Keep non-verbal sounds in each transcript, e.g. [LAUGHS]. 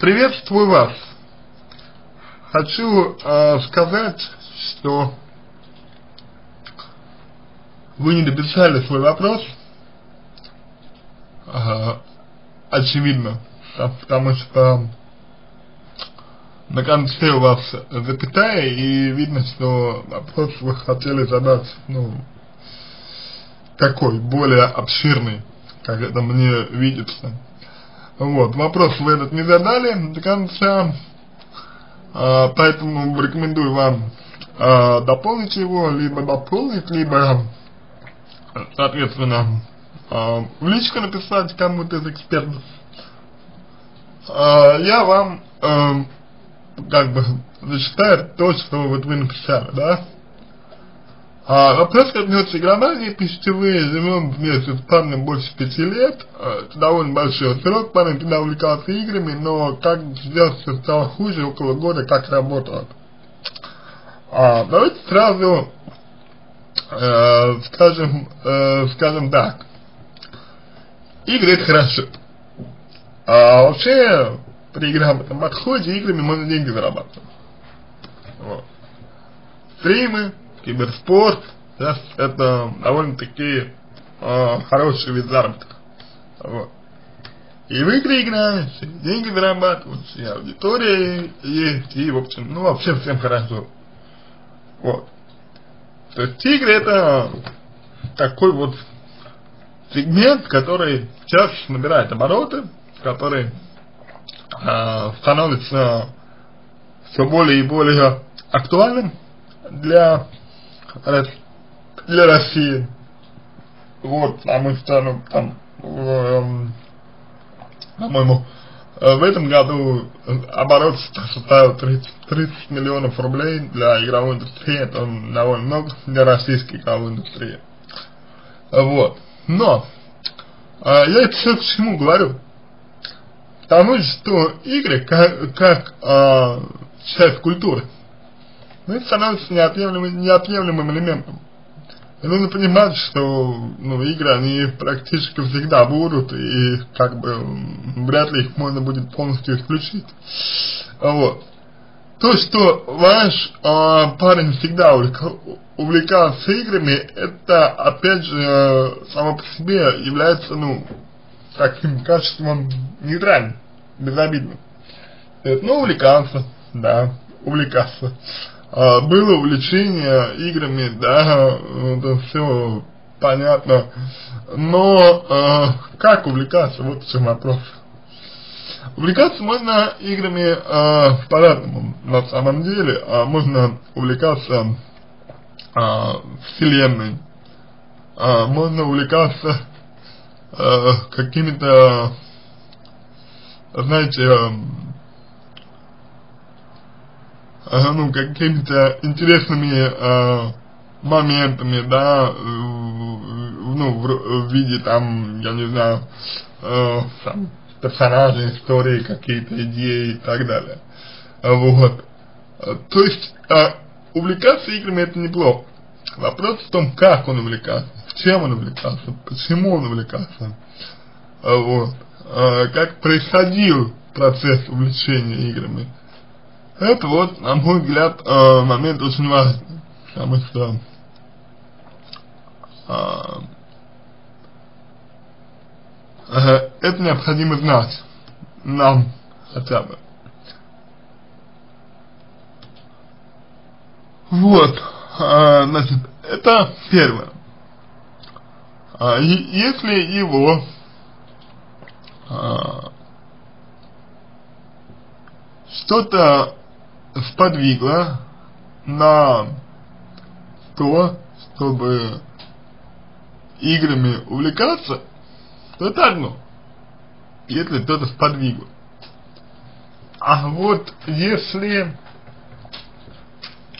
Приветствую вас. Хочу э, сказать, что вы не дописали свой вопрос, э, очевидно, потому что на конце у вас запятая, и видно, что вопрос вы хотели задать, ну, такой, более обширный, как это мне видится. Вот, вопрос вы этот не задали до конца, а, поэтому рекомендую вам а, дополнить его, либо дополнить, либо, соответственно, а, в личку написать кому-то из экспертов. А, я вам а, как бы зачитаю то, что вот вы написали, да? А, вопрос коснется игромании, пищевые, живем вместе с парнем больше пяти лет, а, это довольно большой срок, парень всегда увлекался играми, но как сейчас все стало хуже, около года как работал. А, давайте сразу э, скажем, э, скажем так, игры это хорошо. А вообще, при грамотном подходе играми можно деньги зарабатывать. Вот. Стримы, киберспорт, да, это довольно-таки э, хороший вид заработка. Вот. И в игры играешь, и деньги зарабатываешь, и аудитория есть, и в общем, ну вообще всем хорошо. Вот. То есть игры это такой вот сегмент, который сейчас набирает обороты, который э, становится все более и более актуальным для, для России. Вот, потому что, ну, там, э, по-моему, в этом году оборот составил 30, 30 миллионов рублей для игровой индустрии, это довольно много для российской игровой индустрии. Вот. Но, э, я это все к чему говорю? Потому что игры, как, как э, часть культуры, ну, становятся неотъемлемым, неотъемлемым элементом. И нужно понимать, что ну, игры, они практически всегда будут, и как бы вряд ли их можно будет полностью исключить. Вот. То, что ваш э, парень всегда увлекался играми, это, опять же, само по себе является, ну, таким качеством нейтральным, безобидным. Это, ну, увлекался, да, увлекаться. А, было увлечение играми, да, это все понятно. Но а, как увлекаться, вот в вопрос. Увлекаться можно играми а, по-разному, на самом деле. А можно увлекаться а, вселенной. А, можно увлекаться а, какими-то, знаете, ну, какими-то интересными э, моментами, да, ну, в, в виде там, я не знаю, э, там, персонажей, истории, какие-то идеи и так далее. Вот. То есть, э, увлекаться играми это неплохо. Вопрос в том, как он увлекался, в чем он увлекался, почему он увлекался. Вот. Э, как происходил процесс увлечения играми. Это вот, на мой взгляд, э, момент очень важный, потому что э, это необходимо знать нам хотя бы. Вот, э, значит, это первое. А, если его а, что-то сподвигло на то, чтобы играми увлекаться, то это одно, если кто-то сподвигло. А вот если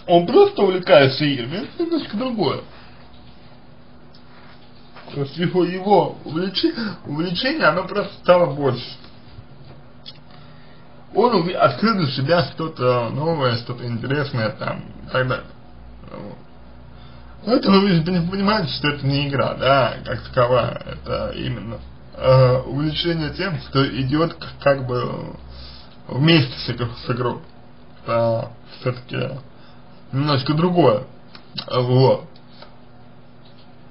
он просто увлекается играми, это немножко другое. То есть его, его увлечение, увлечение, оно просто стало больше он открыл для себя что-то новое, что-то интересное там, и так далее. Вот. Но это вы понимаете, что это не игра, да, как таковая, это именно э, увлечение тем, что идет как бы вместе с, с игрой. Это все-таки немножко другое. Вот.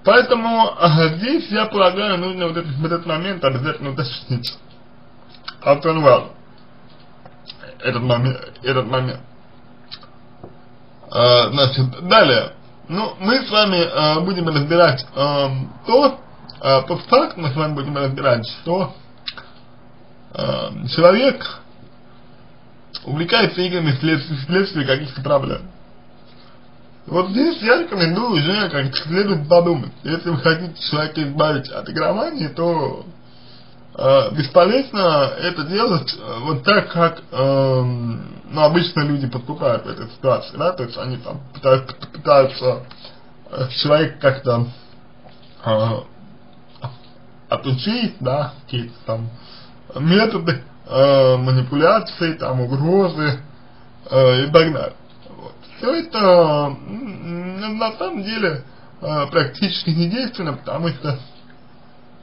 Поэтому а, здесь, я полагаю, нужно вот этот, этот момент обязательно уточнить. Алтон Этот момент, этот момент. А, значит, далее. Ну, мы с вами а, будем разбирать а, то, а, по факту мы с вами будем разбирать, что а, человек увлекается играми вследствие, вследствие каких-то проблем. Вот здесь я рекомендую уже как следует подумать. Если вы хотите человека избавить от игромании, то э, бесполезно это делать э, вот так, как э, ну, обычно люди поступают в этой ситуации, да, то есть они там пытаются, пытаются э, как-то э, отучить, да, какие-то там методы э, манипуляции, там угрозы э, и так далее. Вот. Все это на самом деле э, практически не действенно, потому что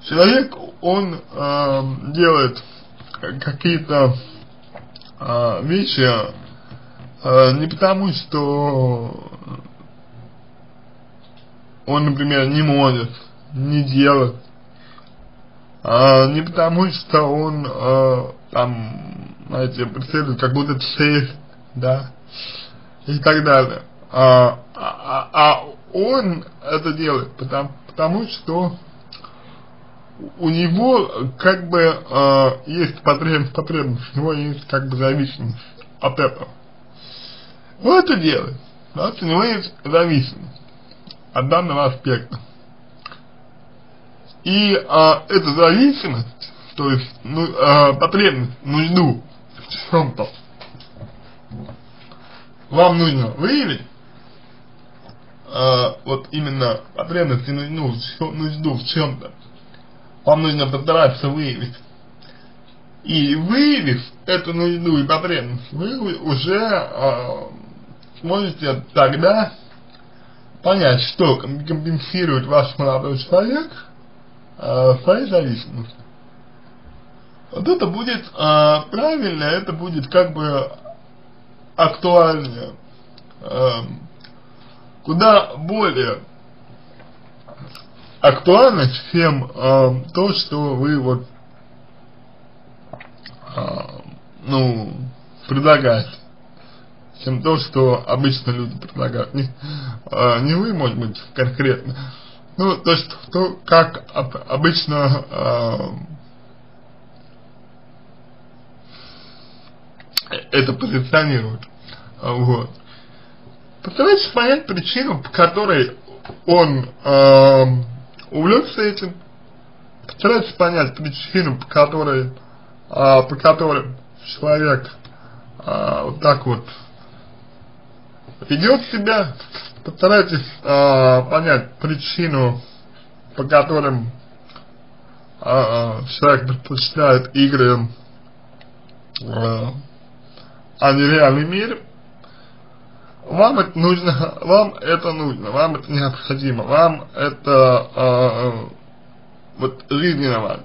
человек, он э, делает какие-то э, вещи э, не потому, что он, например, не может, не делает, а не потому, что он э, там, знаете, преследует какую-то цель, да, и так далее. А, а, а он это делает потому, потому что у него как бы э, есть потребность, потребность, у него есть как бы зависимость от этого. Он это делает, да, у него есть зависимость от данного аспекта. И а, эта зависимость, то есть ну, а, потребность, нужду в чем-то, вам нужно выявить, а, вот именно потребность и нужду, нужду в чем-то, вам нужно постараться выявить. И выявив эту нужду потребность, вы уже а, сможете тогда понять, что компенсирует ваш молодой человек – э, своей зависимости. Вот это будет э, правильно, это будет как бы актуальнее, э, куда более актуально, чем э, то, что вы вот, э, ну, предлагаете, чем то, что обычно люди предлагают. Не, э, не вы, может быть, конкретно, ну, то есть, то, как обычно э, это позиционируют. Вот. Постарайтесь понять причину, по которой он э, увлекся этим. Постарайтесь понять причину, по которой, э, по которой человек э, вот так вот ведет себя, постарайтесь э, понять причину, по которым э, человек предпочитает игры, э, а не реальный мир. Вам это нужно, [LAUGHS] вам это нужно, вам это необходимо, вам это э, вот жизненно важно.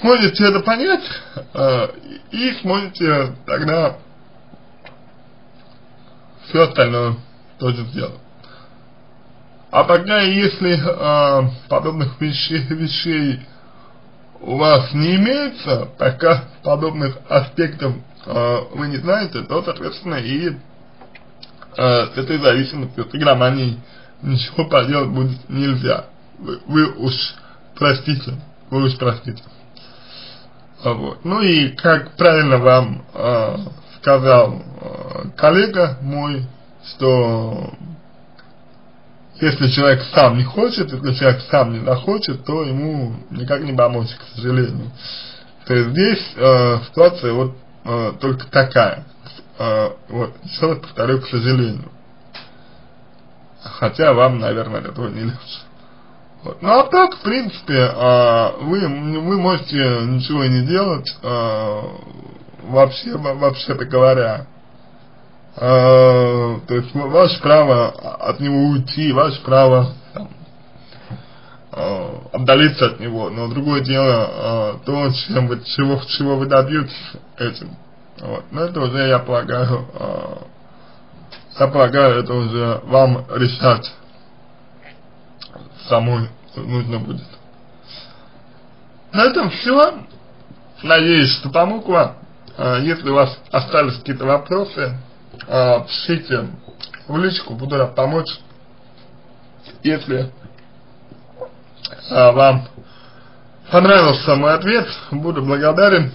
Сможете это понять э, и сможете тогда все остальное тоже сделал. А пока, если э, подобных вещей, вещей у вас не имеется, пока подобных аспектов э, вы не знаете, то, соответственно, и э, с этой зависимостью, с игроманией ничего поделать будет нельзя. Вы, вы уж простите, вы уж простите. Вот. Ну и как правильно вам э, сказал э, коллега мой, что если человек сам не хочет, если человек сам не захочет, то ему никак не помочь, к сожалению. То есть здесь э, ситуация вот э, только такая. Э, вот, еще раз повторю, к сожалению. Хотя вам, наверное, этого не легче. Вот. Ну а так, в принципе, э, вы, вы можете ничего не делать, э, вообще, вообще-то говоря. Э, то есть ваше право от него уйти, ваше право там, э, отдалиться от него, но другое дело, э, то, чем вы, чего, чего вы добьетесь, этим. Вот. Но это уже, я полагаю, э, я полагаю, это уже вам решать самой нужно будет. На этом все. Надеюсь, что помог вам. Э, если у вас остались какие-то вопросы, э, пишите в личку, буду рад помочь. Если э, вам понравился мой ответ, буду благодарен,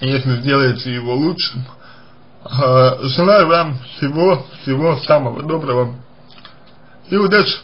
если сделаете его лучшим. Желаю вам всего, всего самого доброго и удачи!